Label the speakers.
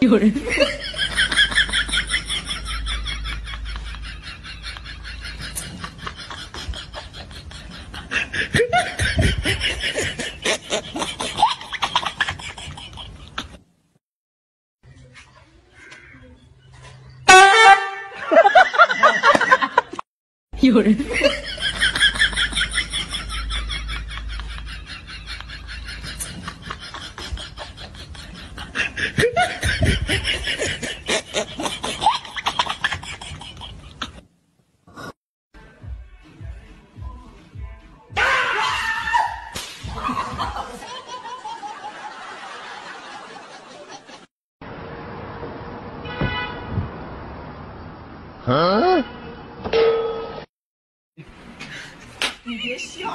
Speaker 1: 有人。哈哈哈哈哈有人。啊？
Speaker 2: 你别笑。